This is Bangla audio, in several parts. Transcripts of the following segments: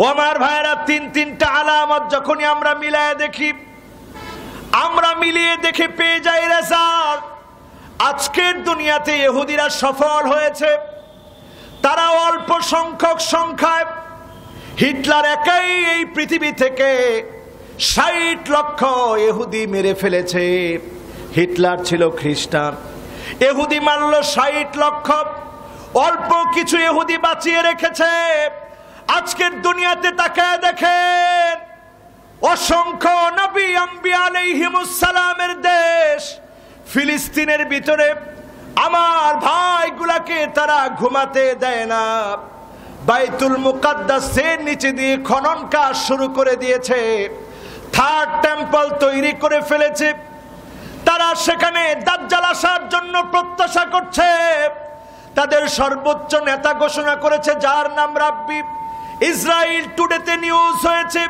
ও আমার ভাইরা তিন তিনটা আলামত যখনই আমরা মিলায় দেখি, আমরা মিলিয়ে দেখে পেয়ে যাই রেজাল্ট। আজকের দুনিয়াতে ইহুদিরা সফল হয়েছে। তারা অল্প সংখ্যক সংখ্যায়। হিটলার একাই এই পৃথিবী থেকে ষাট লক্ষ এহুদি মেরে ফেলেছে। হিটলার ছিল খ্রিস্টান। এহুদি মারল ষাট লক্ষ। অল্প কিছু এহুদি বাঁচিয়ে রেখেছে। আজকের দুনিয়াতে তাকায় দেখেন, অসংখ্য নবী আম্বি আলাইহিমুসালামের দেশ ফিলিস্তিনের ভিতরে আমার ভাইগুলাকে তারা ঘুমাতে দেয় না। বাইতুল মুকাদ্দাসের নিচে দিয়ে খনন কাজ শুরু করে দিয়েছে, থার্ড টেম্পল তৈরি করে ফেলেছে। তারা সেখানে দাজ্জাল আসার জন্য প্রত্যাশা করছে। তাদের সর্বোচ্চ নেতা ঘোষণা করেছে, যার নাম রাব্বি। ইসরায়েল টুডেতে নিউজ হয়েছে,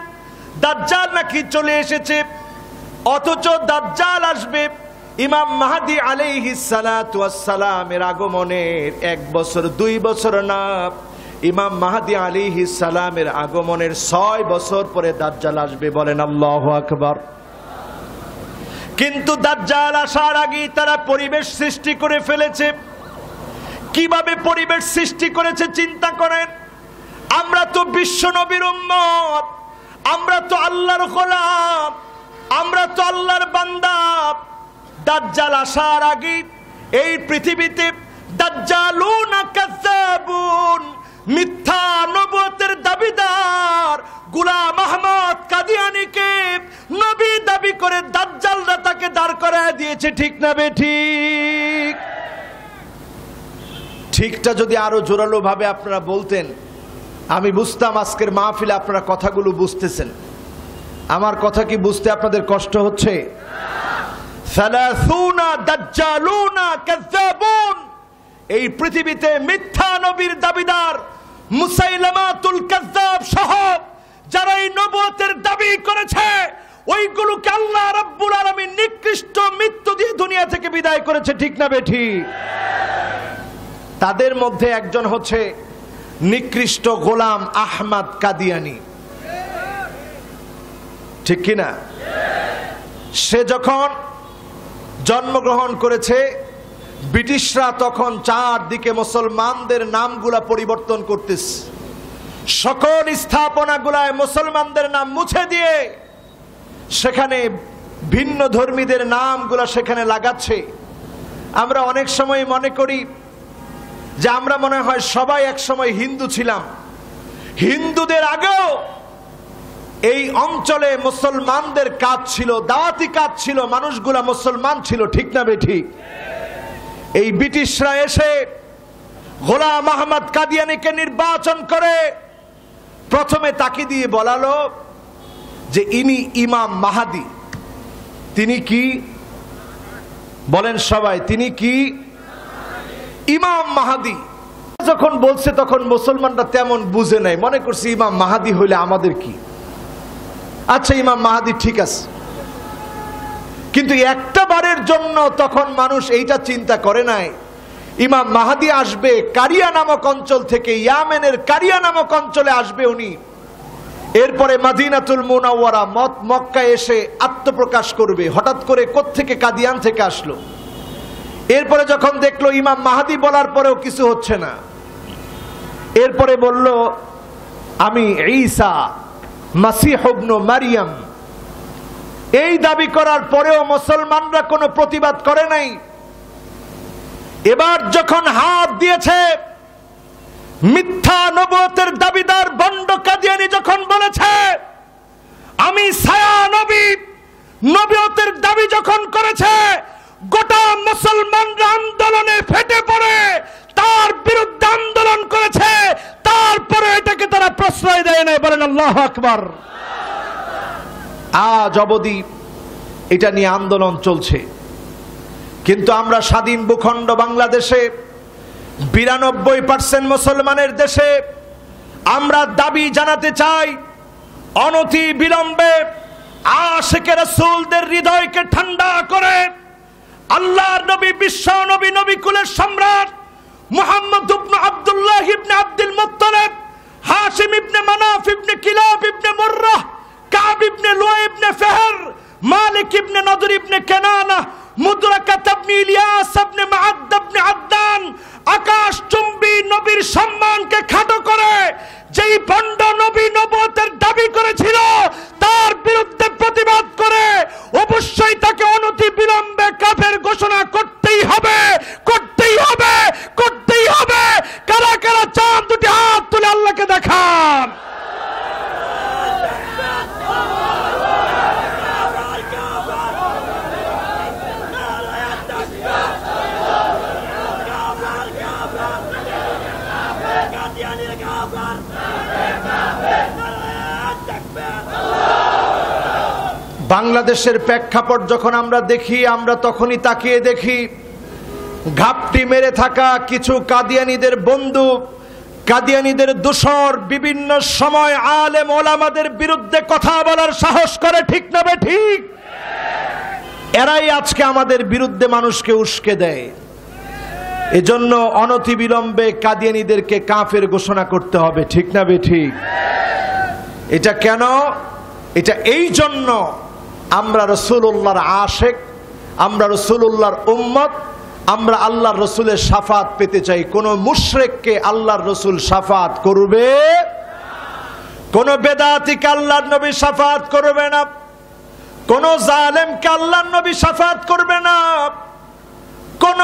দাজ্জাল নাকি চলে এসেছে, অথচ দাজ্জাল আসবে ইমাম মাহাদি আলাইহি সালামের আগমনের এক বছর, দুই বছর না। ইমাম মাহাদি আলাইহি সালামের আগমনের ছয় বছর পরে দাজ্জাল আসবে বলেন আল্লাহ আকবার। কিন্তু দাজ্জাল আসার আগেই তারা পরিবেশ সৃষ্টি করে ফেলেছে। কীভাবে পরিবেশ সৃষ্টি করেছে চিন্তা করেন? আমরা তো বিশ্ব নবীর উম্মত। আমরা তো আল্লাহর গোলাম। আমরা তো আল্লাহর বান্দা। দাজ্জাল আসার আগে এই পৃথিবীতে দাজ্জালুনা কাযাবুন মিথ্যা নবুয়তের দাবিদার গুলাম আহমদ কাদিয়ানিকে নবী দাবি করে দাজ্জালরা তাকে দাঁড় করায় দিয়েছে, ঠিক না বে ঠিক? ঠিকটা যদি আরও জোরালো ভাবে আপনারা বলতেন। আমি বুঝতাম আজকের মাহফিলে আপনারা কথাগুলো বুঝতেছেন। আমার কথা কি বুঝতে আপনাদের কষ্ট হচ্ছে? এই পৃথিবীতে মিথ্যা নবীর দাবিদার মুসাইলামাতুল কাযযাব সহ যারা এই নবুয়তের দাবি করেছে, ওইগুলোকে আল্লাহ রাব্বুল আলামিন নিকৃষ্ট মৃত্যু দিয়ে দুনিয়া থেকে বিদায় করেছে, ঠিক না বেঠি তাদের মধ্যে একজন হচ্ছে নিকৃষ্ট গোলাম আহমদ কাদিয়ানি। ঠিক কিনা সে যখন জন্মগ্রহণ করেছে, ব্রিটিশরা তখন চারদিকে মুসলমানদের নামগুলা পরিবর্তন করতেছে। সকল স্থাপনাগুলায় মুসলমানদের নাম মুছে দিয়ে সেখানে ভিন্ন ধর্মীদের নামগুলা সেখানে লাগাচ্ছে। আমরা অনেক সময় মনে করি যে আমরা মনে হয় সবাই এক সময় হিন্দু ছিলাম। হিন্দুদের আগেও এই অঞ্চলে মুসলমানদের কাজ ছিল, দাওয়াতি কাজ ছিল, মানুষগুলা মুসলমান ছিল, ঠিক না বে ঠিক? এই ব্রিটিশরা এসে গোলাম আহমদ কাদিয়ানিকে নির্বাচন করে প্রথমে তাকে দিয়ে বলালো যে ইনি ইমাম মাহাদি। তিনি কি? বলেন সবাই, তিনি কি? ইমাম মাহাদি। যখন বলছে, তখন মুসলমানরা তেমন বুঝে নাই। মনে করছে ইমাম মাহাদি হইলে আমাদের কি? আচ্ছা ইমাম মাহাদি ঠিক আছে। কিন্তু একটা বারের জন্য তখন মানুষ এইটা চিন্তা করে নাই। ইমাম মাহাদি আসবে, কারিয়া নামক অঞ্চল থেকে ইয়ামেনের কারিয়া নামক অঞ্চলে আসবে উনি। এরপরে মাদিনাতুল মুনাওয়ারা, মত মক্কা এসে আত্মপ্রকাশ করবে। হঠাৎ করে কোত্থেকে কাদিয়ান থেকে আসলো? এরপরে যখন দেখল ইমাম মাহাদি বলার পরেও কিছু হচ্ছে না, এরপরে বলল, আমি ঈসা মাসিহবনু মারিয়াম। এই দাবি করার পরেও মুসলমানরা কোনো প্রতিবাদ করে নাই। এবার যখন হাত দিয়েছে, মিথ্যা নবতের দাবিদার বন্ড কাদিয়ানি যখন বলেছে, আমি ছায়া নবী, নবীয়তের দাবি যখন করেছে গোটা মুসলমানরা আন্দোলনে ফেটে পড়ে, তার বিরুদ্ধে আন্দোলন করেছে, তারপরে এটাকে তারা প্রশ্রয় দেয় নাই, বলেন আল্লাহ আকবার। আজ অবধি এটা নিয়ে আন্দোলন চলছে। কিন্তু আমরা স্বাধীন ভূখণ্ড বাংলাদেশে, বিরানব্বই পার্সেন্ট মুসলমানের দেশে, আমরা দাবি জানাতে চাই, অনতি বিলম্বে আশেকের রসুলদের হৃদয়কে ঠান্ডা করে আল্লাহর নবী, বিশ্ব নবী নবী কুলের সম্রাট মোহাম্মদ ইবনে আব্দুল্লাহ ইবনে আব্দুল মুত্তালিব, হাশিম ইবনে মানাফ ইবনে কিলাব ইবনে মুররাহ, কাব ইবনে লুয় ইবনে ফাহর, মালিক ইবনে নদর ইবনে কেনানা, মুদরাকা তাবনি ইলিয়াস ইবনে মাআদ ইবনে আদনান বাংলাদেশের প্রেক্ষাপট যখন আমরা দেখি, আমরা তখনই তাকিয়ে দেখি, ঘাপটি মেরে থাকা কিছু কাদিয়ানিদের বন্ধু কাদিয়ানিদের দূষর, বিভিন্ন সময় আলেম ওলামাদের বিরুদ্ধে কথা বলার সাহস করে, ঠিক না ঠিক? এরাই আজকে আমাদের বিরুদ্ধে মানুষকে উস্কে দেয়। এজন্য অনতিবিলম্বে কাদিয়ানিদেরকে কাফের ঘোষণা করতে হবে, ঠিক না বে ঠিক? এটা কেন? এটা এই জন্য আমরা রসুল্লাহর আশেক, আমরা রসুল্লাহর উম্মত, আমরা আল্লাহর রসুলের সাফাত পেতে চাই। কোন মুশরেককে আল্লাহর রসুল সাফাত করবে কোন বেদাতিকে আল্লাহর নবী সাফাত করবে না। কোন জালেমকে আল্লাহর নবী সাফাত করবে না। কোন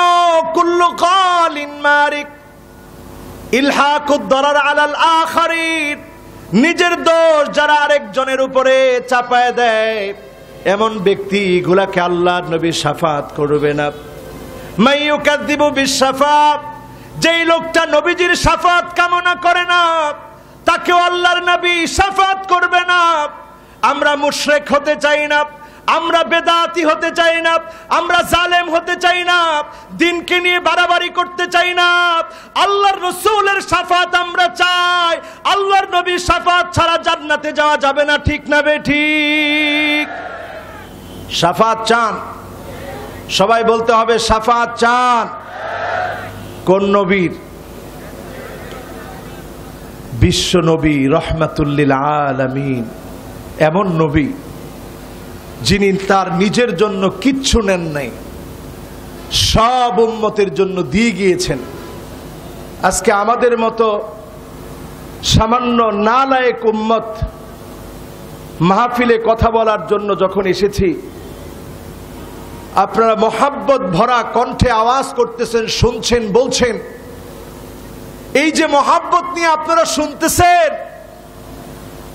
মারিক নিজের দোষ যারা আরেকজনের উপরে চাপায় দেয়। এমন ব্যক্তি গুলাকে আল্লাহ নবী সাফাত করবে না। মাইয়ুকাদ্দিবু বিশাফাত যেই লোকটা নবীজির সাফাত কামনা করে না, তাকেও আল্লাহর নবী সাফাত করবে না। আমরা মুশরেক হতে চাই না, আমরা বেদাতি হতে চাই না, আমরা জালেম হতে চাই না, দিনকে নিয়ে বাড়াবাড়ি করতে চাই না। আল্লাহর রসুলের সাফাত আমরা চাই, আল্লাহর নবীর সাফাত ছাড়া জান্নাতে যাওয়া যাবে না, ঠিক না বে ঠিক? সাফাত চান। সবাই বলতে হবে সাফাত চান। কোন নবীর? বিশ্ব নবী রহমাতুল্লিল আলামিন। এমন নবী যিনি তার নিজের জন্য কিচ্ছু নেন নাই। সব উন্মতের জন্য দিয়ে গিয়েছেন। আজকে আমাদের মতো সামান্য নালায়েক উম্মত মাহফিলে কথা বলার জন্য যখন এসেছি আপনারা মহাব্বত ভরা কণ্ঠে আওয়াজ করতেছেন, শুনছেন, বলছেন। এই যে মহাব্বত নিয়ে আপনারা শুনতেছেন,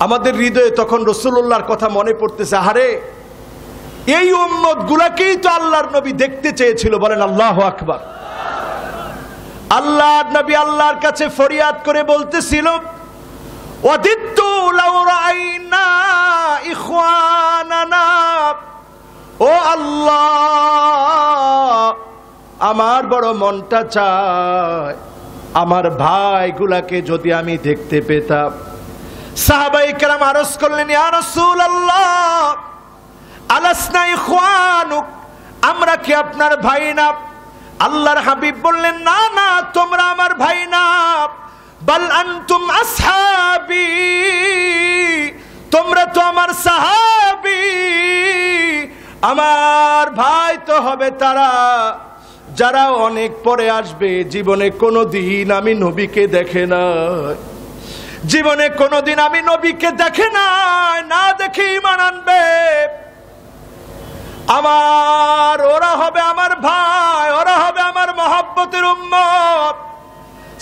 আমাদের হৃদয়ে তখন রসুল্লাহর কথা মনে পড়তেছে, আহারে, এই উম্মত গুলাকেই তো আল্লাহর নবী দেখতে চেয়েছিল, বলেন আল্লাহ আকবার। আল্লাহ নবী আল্লাহর কাছে ফরিয়াদ করে বলতেছিল ইখওয়ানানা। ও আল্লাহ, আমার বড় মনটা চায়। আমার ভাইগুলাকে যদি আমি দেখতে পেতাম। সাহাবাই কেরাম আরস করলেন, ইয়া রাসূলুল্লাহ, আলাসনা ইখওয়ানুক, আমরা কি আপনার ভাই না? আল্লাহর হাবিব বললেন, না না, তোমরা আমার ভাই না। বাল আনতুম আসহাবি, তোমরা তো আমার সাহাবি। আমার ভাই তো হবে তারা। যারা অনেক পরে আসবে, জীবনে কোনো দিন আমি নবীকে দেখে না জীবনে কোনোদিন আমি নবীকে দেখে নাই, না দেখে ইমান আনবে। আমার, ওরা হবে আমার ভাই, ওরা হবে আমার মহাব্বতের উম্মত।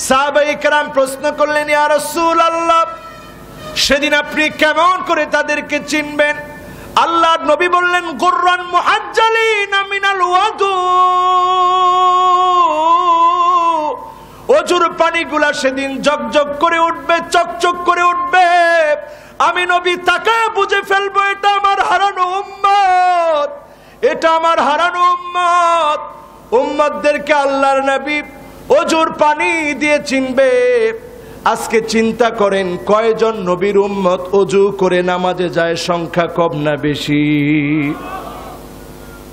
সাহাবাই কেরাম প্রশ্ন করলেন, ইয়া আল্লাহ সেদিন আপনি কেমন করে তাদেরকে চিনবেন? আল্লাহর নবী বললেন গুররান মুহাজ্জালিন মিনাল ওয়াদু। অজুর পানিগুলা সেদিন জগজগ করে উঠবে, চকচক করে উঠবে। আমি নবী তাকায় বুঝে ফেলব, এটা আমার হারানো উম্মত। এটা আমার হারানো উম্মত। উম্মতদেরকে আল্লাহর নবী অজুর পানি দিয়ে চিনবে। আজকে চিন্তা করেন, কয়জন নবীর উম্মত অজু করে নামাজে যায়, সংখ্যা কম না বেশি?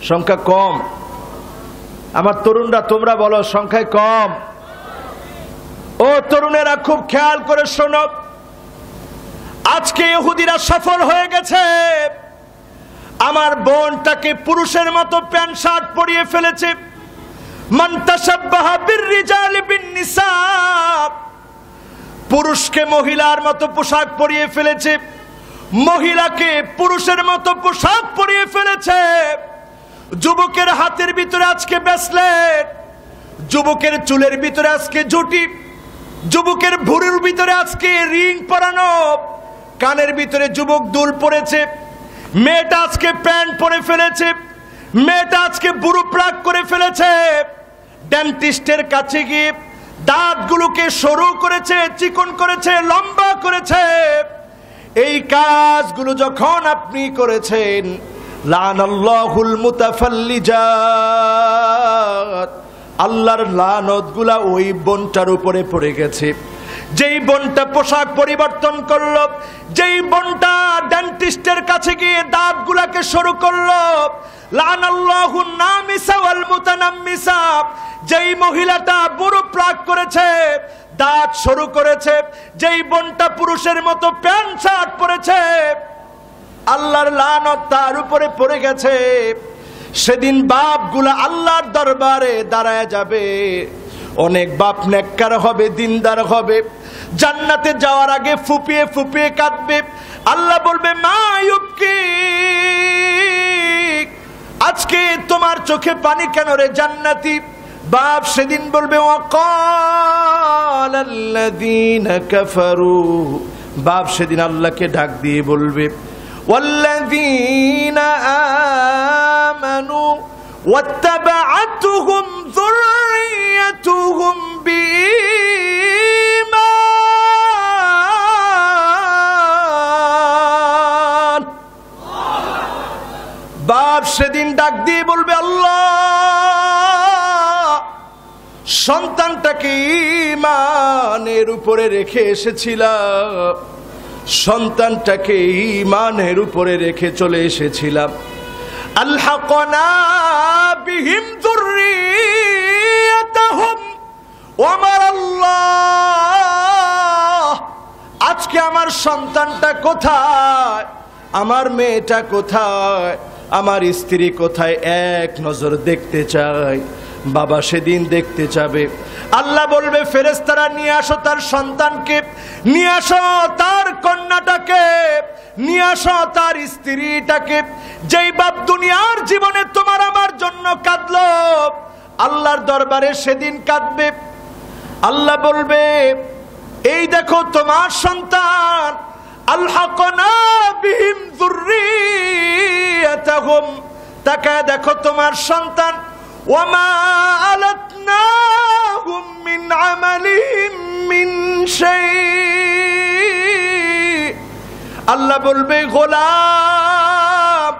সংখ্যা কম। আমার তরুণরা, তোমরা বলো, সংখ্যায় কম? ও তরুণেরা, খুব খেয়াল করে শোনো। আজকে ইহুদিরা সফল হয়ে গেছে। আমার বোনটাকে পুরুষের মতো প্যান্ট শার্ট পরিয়ে ফেলেছে। মান্তাসাব্বাহা বিররিজাল বিন্নিসা পুরুষকে মহিলার মতো পোশাক পরিয়ে ফেলেছে, মহিলাকে পুরুষের মতো পোশাক পরিয়ে ফেলেছে। যুবকের হাতের ভিতরে আজকে ব্যাসলেট যুবকের চুলের ভিতরে আজকে জুটি, যুবকের ভুরির ভিতরে আজকে রিং পরানো, কানের ভিতরে যুবক দুল পড়েছে মেয়েটা আজকে প্যান্ট পরে ফেলেছে, মেয়েটা আজকে বুড়ো প্লাক করে ফেলেছে। ডেন্টিস্টের কাছে গিয়ে দাঁতগুলোকে সরু করেছে, চিকন করেছে, লম্বা করেছে। এই কাজগুলো যখন আপনি করেছেন, লানাল্লাহুল মুতাফাল্লিজাত, আল্লাহর লানতগুলা ওই বনটার উপরে পড়ে গেছে। যেই বোনটা পোশাক পরিবর্তন করল, যেই বোনটা ডেন্টিস্টের কাছে গিয়ে দাঁত গুলাকে শুরু করল যেই মহিলাটা বুড়ো প্লাগ করেছে, দাঁত শুরু করেছে, যেই বোনটা পুরুষের মতো প্যান্ট শার্ট পরেছে, আল্লাহর লানত তার উপরে পড়ে গেছে। সেদিন বাপগুলা আল্লাহর দরবারে দাঁড়ায় যাবে। অনেক বাপ নেককার হবে দিনদার হবে জান্নাতে যাওয়ার আগে ফুপিয়ে ফুপিয়ে কাঁদবে আল্লাহ বলবে মা ইউবকি আজকে তোমার চোখে পানি কেন রে জান্নাতি বাপ সেদিন বলবে ওয়াকাল আল্লাযীনা কাফারু বাপ সেদিন আল্লাহকে ডাক দিয়ে বলবে والذين آمنوا واتبعتهم ذريتهم بإيمان বাপ সেদিন ডাক দিয়ে বলবে আল্লাহ সন্তানটাকে ইমানের উপরে রেখে এসেছিলাম সন্তানটাকে ইমানের উপরে রেখে চলে এসেছিলাম আল্লাহ বিহিম যুররিয়াতাহুম আজকে আমার সন্তানটা কোথায়? আমার মেয়েটা কোথায়? আমার স্ত্রী কোথায়? এক নজর দেখতে চাই। বাবা সেদিন দেখতে যাবে। আল্লাহ বলবে ফেরেস্তারা নিয়ে আসো তার সন্তানকে, নিয়ে আসো তার কন্যাটাকে, নিয়ে আসো তার স্ত্রীটাকে। যেই বাপ দুনিয়ার জীবনে তোমার আমার জন্য কাঁদলো আল্লাহর দরবারে সেদিন কাঁদবে। আল্লাহ বলবে, এই দেখো তোমার সন্তান তাকায় দেখো তোমার সন্তান, ওয়ামা আলাতনাহুম মিন আল্লাহ বলবে, গোলাম,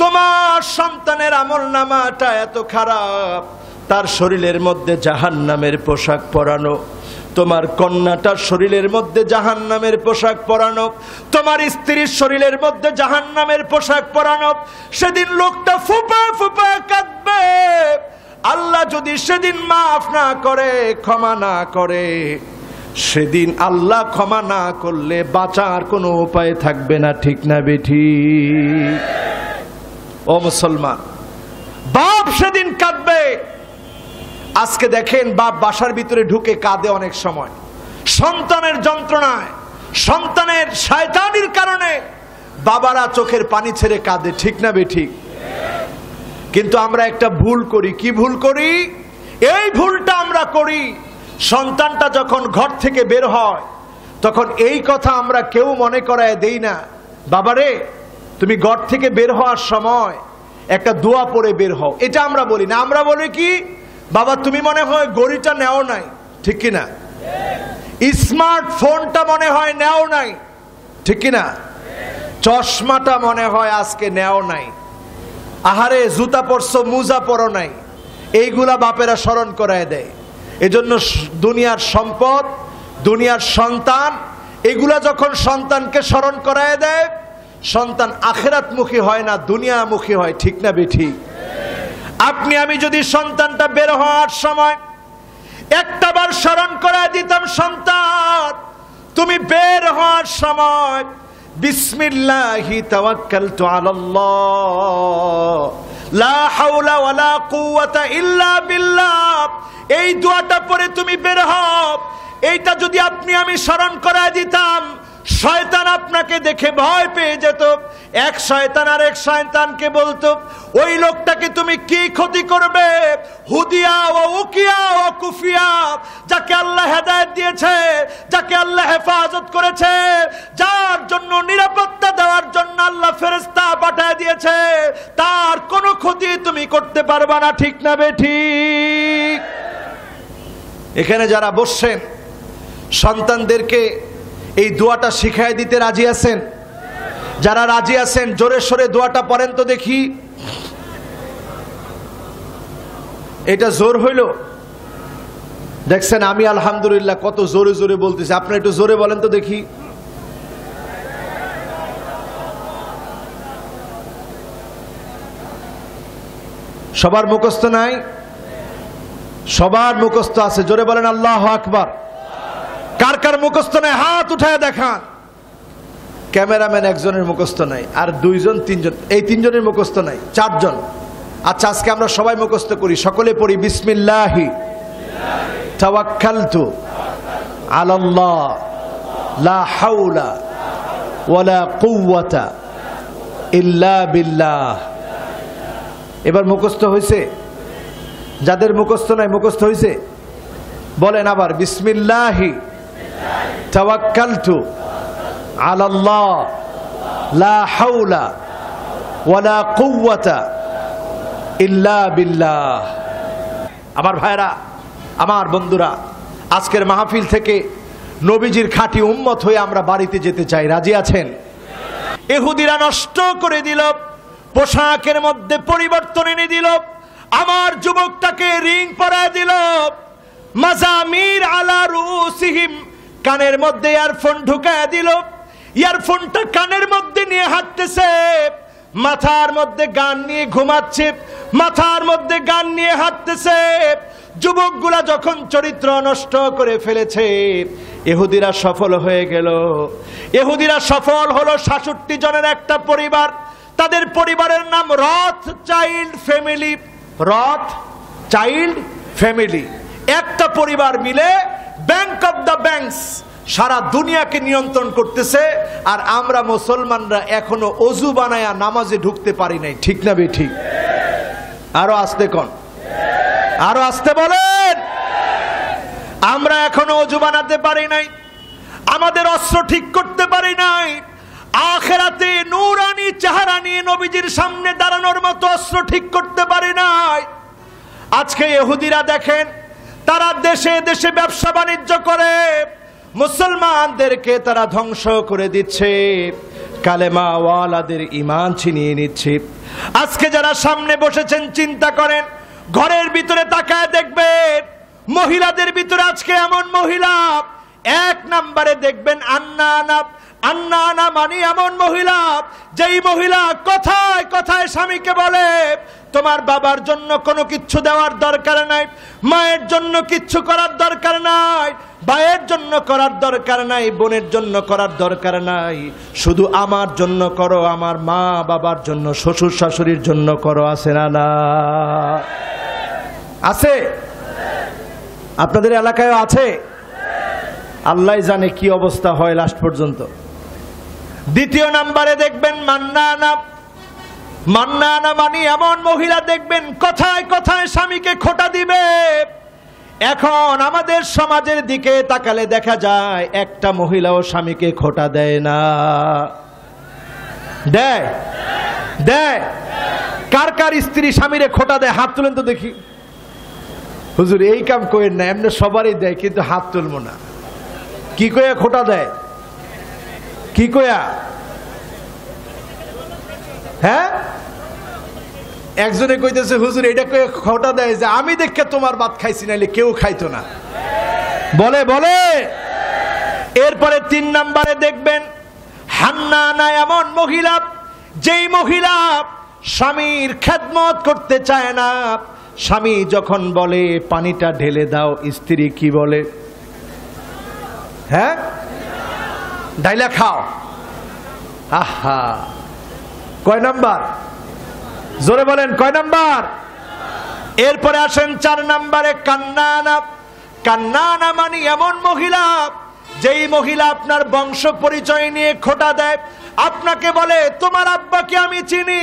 তোমার সন্তানের আমল নামাটা এত খারাপ। তার শরীরের মধ্যে জাহান নামের পোশাক পরানো। তোমার কন্যাটার শরীরের মধ্যে জাহান নামের পোশাক পরানো। তোমার স্ত্রীর শরীরের মধ্যে জাহান নামের পোশাক পরানো। সেদিন লোকটা ফুপা ফুপা কাঁদবে। আল্লাহ যদি সেদিন মাফ না করে, ক্ষমা না করে, সেদিন আল্লাহ ক্ষমা না করলে বাঁচার কোনো উপায় থাকবে না, ঠিক না বেঠি? ও মুসলমান, বাপ সেদিন কাঁদবে। আজকে দেখেন বাপ বাসার ভিতরে ঢুকে কাঁদে অনেক সময়। সন্তানের যন্ত্রণায়, সন্তানের শয়তানির কারণে বাবারা চোখের পানি ছেড়ে কাঁদে, ঠিক না বেঠিক কিন্তু আমরা একটা ভুল করি। কি ভুল করি? এই ভুলটা আমরা করি। সন্তানটা যখন ঘর থেকে বের হয়, তখন এই কথা আমরা কেউ মনে করায় দেই না। বাবারে, তুমি ঘর থেকে বের হওয়ার সময় একটা দোয়া পরে বের হও। এটা আমরা বলি না। আমরা বলি কি? বাবা, তুমি মনে হয় গড়িটা নেও নাই, ঠিক কি না স্মার্টফোনটা মনে হয় নেও নাই, ঠিক কি না চশমাটা মনে হয় আজকে নেও নাই। আহারে, জুতা পরছো, মুজা পরো নাই। এইগুলা বাপেরা স্মরণ করায় দেয়। এজন্য দুনিয়ার সম্পদ, দুনিয়ার সন্তান, এগুলা যখন সন্তানকে স্মরণ করায় দেয়, সন্তান আখেরাতমুখী হয় না, দুনিয়ামুখী হয়, ঠিক না বেঠিক আপনি, আমি যদি সন্তানটা বের হওয়ার সময় একটা বার স্মরণ করায় দিতাম, সন্তান, তুমি বের হওয়ার সময় এই দোয়াটা পরে তুমি বের হও। এইটা যদি আপনি, আমি স্মরণ করায় দিতাম শয়তান আপনাকে দেখে ভয় পেয়ে যেত। এক শয়তান আর এক শয়তানকে বলতো, ওই লোকটাকে তুমি কি ক্ষতি করবে? হুদিয়া ও উকিয়া ও কুফিয়া, যাকে আল্লাহ হেদায়ত দিয়েছে, যাকে আল্লাহ হেফাজত করেছে, যার জন্য নিরাপত্তা দেওয়ার জন্য আল্লাহ ফেরেস্তা পাঠায় দিয়েছে, তার কোনো ক্ষতি তুমি করতে পারবা না। ঠিক না বে, ঠিক। এখানে যারা বসছেন, সন্তানদেরকে এই দোয়াটা শিখায় দিতে রাজি আছেন? যারা রাজি আছেন, জোরে সোরে দোয়াটা পড়েন তো দেখি। এটা জোর হইল? দেখছেন, আমি আলহামদুলিল্লাহ কত জোরে জোরে বলতেছি। আপনি একটু জোরে বলেন তো দেখি। সবার মুখস্থ নাই? সবার মুখস্থ আছে। জোরে বলেন, আল্লাহ আকবার। কার কার মুখস্থ নাই? হাত উঠায় দেখান। ক্যামেরাম্যান একজনের মুখস্থ নাই, আর দুইজন, তিনজন, এই তিনজনের মুখস্থ নাই, চারজন। আচ্ছা আজকে আমরা সবাই মুখস্থ করি, সকলে পড়ি, বিসমিল্লাহি। ওয়ালা ইল্লা এবার মুখস্থ হয়েছে যাদের মুখস্থ নাই, মুখস্থ হয়েছে বলেন আবার, বিসমিল্লাহি। তাওয়াক্কালতু আলাল্লাহ লা হাওলা ওয়ালা কুওয়াতা ইল্লা বিল্লাহ আমার ভাইরা, আমার বন্ধুরা, আজকের মাহফিল থেকে নবীজির খাঁটি উম্মত হয়ে আমরা বাড়িতে যেতে চাই। রাজি আছেন? এহুদিরা নষ্ট করে দিল, পোশাকের মধ্যে পরিবর্তন এনে দিল, আমার যুবকটাকে রিং পরায় দিল। মাজামির আলা রুসিহিম কানের মধ্যে ইয়ারফোন ঢুকায় দিল। ইয়ারফোনটা কানের মধ্যে নিয়ে হাঁটতেছে। মাথার মধ্যে গান নিয়ে ঘুমাচ্ছে। মাথার মধ্যে গান নিয়ে হাঁটতেছে। যুবকগুলা যখন চরিত্র নষ্ট করে ফেলেছে এহুদিরা সফল হয়ে গেল। এহুদিরা সফল হলো সাতষট্টি জনের একটা পরিবার। তাদের পরিবারের নাম Rothschild family. Rothschild family. একটা পরিবার মিলে ব্যাংক অফ দ্য ব্যাংকস সারা দুনিয়াকে নিয়ন্ত্রণ করতেছে, আর আমরা মুসলমানরা এখনও অজু বানায়া নামাজে ঢুকতে পারি নাই। ঠিক না বে ঠিক? আরও আসতে কন? আরও আসতে বলেন। আমরা এখনও অজু বানাতে পারি নাই। আমাদের অস্ত্র ঠিক করতে পারি নাই। আখেরাতে নূরানি চেহারা নিয়ে নবীজির সামনে দাঁড়ানোর মতো অস্ত্র ঠিক করতে পারি নাই। আজকে এহুদিরা দেখেন তারা দেশে দেশে ব্যবসা বাণিজ্য করে। মুসলমানদেরকে তারা ধ্বংস করে দিচ্ছে। কালেমা ওয়ালাদের ইমান ছিনিয়ে নিচ্ছে। আজকে যারা সামনে বসেছেন, চিন্তা করেন, ঘরের ভিতরে তাকায় দেখবেন, মহিলাদের ভিতরে আজকে এমন মহিলা। এক নম্বরে দেখবেন আন্না আনাপ আন্না আনা মানি এমন মহিলা, যেই মহিলা কথায় কথায় স্বামীকে বলে তোমার বাবার জন্য কোনো কিচ্ছু দেওয়ার দরকার নাই, মায়ের জন্য কিচ্ছু করার দরকার নাই, ভাইয়ের জন্য করার দরকার নাই, বোনের জন্য করার দরকার নাই। শুধু আমার জন্য করো, আমার মা বাবার জন্য, শ্বশুর শাশুড়ির জন্য করো, আছে না না? আছে? আপনাদের এলাকায় আছে? আল্লাহ জানে কি অবস্থা হয় লাস্ট পর্যন্ত। দ্বিতীয় নাম্বারে দেখবেন মান্না মান্নানা মানি এমন মহিলা দেখবেন, কথায় কথায় স্বামীকে খোটা দিবে। এখন আমাদের সমাজের দিকে তাকালে দেখা যায়, একটা মহিলাও স্বামীকে খোটা দেয় না। দেয়। দেয়। কার কার স্ত্রী স্বামীরে খোটা দেয়? হাত তুলেন তো দেখি। হুজুর, এই কাম করেন না, এমনি সবারই দেয়, কিন্তু হাত তুলবো না। কি কয়া খোটা দেয়? কি কয়া হ্যাঁ? একজনে কইতেছে, হুজুর, এটা খোটা দেয় যে, আমি দেখে তোমার ভাত খাইছি, নাইলে কেউ খাইতো না। বলে বলে। এরপরে তিন নাম্বারে দেখবেন, হান্না না এমন মহিলা, যেই মহিলা স্বামীর খেদমত করতে চায় না। স্বামী যখন বলে, পানিটা ঢেলে দাও স্ত্রী কি বলে? হ্যাঁ? ডাইলা খাও। আহা! কয় নাম্বার? জোরে বলেন, কয় নাম্বার? এরপরে আসেন চার নাম্বারে কান্নানা। কান্নানা মানে এমন মহিলা, যেই মহিলা আপনার বংশ পরিচয় নিয়ে খোটা দেয়। আপনাকে বলে, তোমার আব্বাকে আমি চিনি,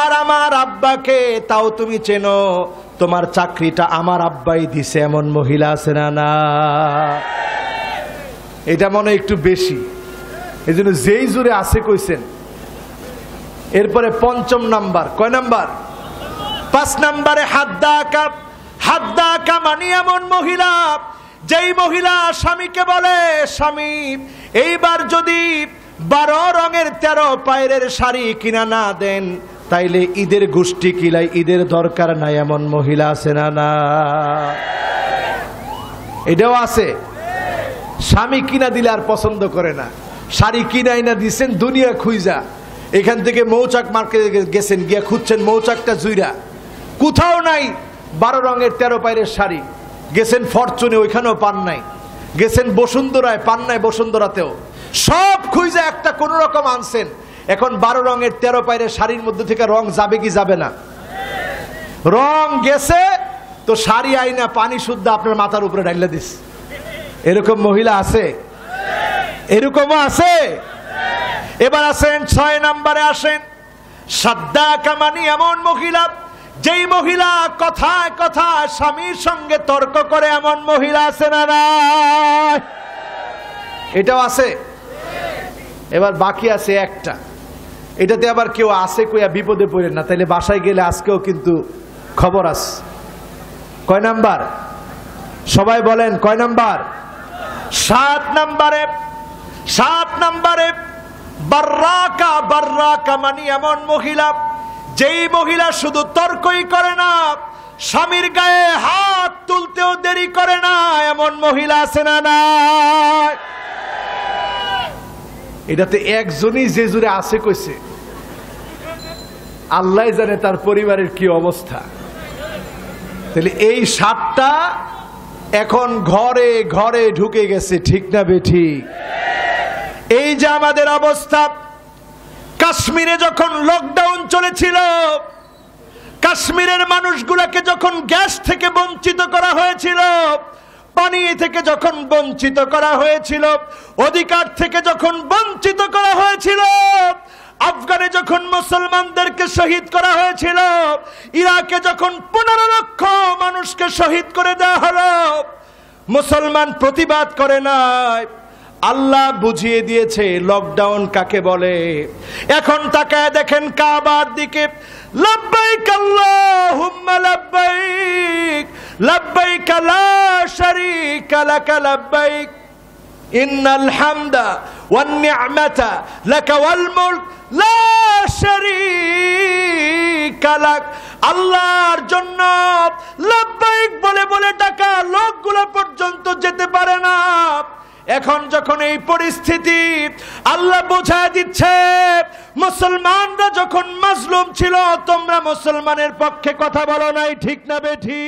আর আমার আব্বাকে তাও তুমি চেনো। তোমার চাকরিটা আমার আব্বাই দিছে, এমন মহিলা আছে না না? এটা মনে একটু বেশি। এই জন্য যেই জোরে আছে কইছেন এরপরে পঞ্চম নাম্বার, কয় নাম্বার? পাঁচ নাম্বারে, হাদ্দা আঁকা হাদ্দা আঁকা মানে এমন মহিলা, যেই মহিলা স্বামীকে বলে, স্বামী, এইবার যদি বারো রঙের তেরো পায়ের শাড়ি কিনা না দেন, তাইলে ঈদের গোষ্ঠী কিলাই ঈদের দরকার নাই, এমন মহিলা আছে না না? এটাও আছে। স্বামী কিনা দিলে আর পছন্দ করে না। শাড়ি কিনাই না দিচ্ছেন দুনিয়া খুইজা। এখান থেকে মৌচাক মার্কেটে গেছেন, গিয়া খুঁজছেন মৌচাকটা জুইরা। কোথাও নাই বারো রঙের, তেরো পায়ের শাড়ি। গেছেন ফরচুনে, ওইখানেও পান নাই। গেছেন বসুন্ধরায়, পান নাই বসুন্ধরাতেও। সব খুঁজে একটা কোন রকম আনছেন। এখন বারো রঙের, তেরো পায়ের শাড়ির মধ্যে থেকে রং যাবে কি যাবে না। রং গেছে, তো শাড়ি আইনা পানি শুদ্ধ, আপনার মাথার উপরে ডাইলে দিস। এরকম মহিলা আছে? এরকমও আছে? এবার আসেন ছয় নম্বরে আসেন। সাদ্দা কামানি এমন মহিলা, যেই মহিলা কথায় কথা স্বামীর সঙ্গে তর্ক করে এমন মহিলা আছে না এটাও আছে? এবার বাকি আছে একটা। এটাতে আবার কেউ আসে কইয়া বিপদে পড়ে না, তাইলে বাসায় গেলে আজকেও কিন্তু খবর আস কয় নাম্বার? সবাই বলেন, কয় নাম্বার? সাত নাম্বারে সাত নাম্বারে বার্রাকা বার্রাকা মানে এমন মহিলা, যেই মহিলা শুধু তর্কই করে না, স্বামীর গায়ে হাত তুলতেও দেরি করে না, এমন মহিলা আছে না এটাতে একজনই যে জুড়ে আছে কইছে, আল্লাহ জানে তার পরিবারের কি অবস্থা। তাহলে এই সাতটা এখন ঘরে ঘরে ঢুকে গেছে, ঠিক না বেঠি এই যে আমাদের অবস্থা, কাশ্মীরে যখন লকডাউন চলেছিল, কাশ্মীরের মানুষগুলোকে যখন গ্যাস থেকে বঞ্চিত করা হয়েছিল, পানি থেকে যখন বঞ্চিত করা হয়েছিল, অধিকার থেকে যখন বঞ্চিত করা হয়েছিল, আফগানে যখন মুসলমানদেরকে শহীদ করা হয়েছিল, ইরাকে যখন পনেরো লক্ষ মানুষকে শহীদ করে দেওয়া হলো, মুসলমান প্রতিবাদ করে নাই। আল্লাহ বুঝিয়ে দিয়েছে লকডাউন কাকে বলে? এখন তাকায় দেখেন কাবার দিকে ওয়ান ওয়াল লা আল্লাহর জন্য লব্বাইক বলে বলে টাকা, লোকগুলো পর্যন্ত যেতে পারে না। এখন যখন এই পরিস্থিতি আল্লাহ বোঝা দিচ্ছে, মুসলমানরা যখন মাজলুম ছিল, তোমরা মুসলমানের পক্ষে কথা বলো নাই, ঠিক না বেঠি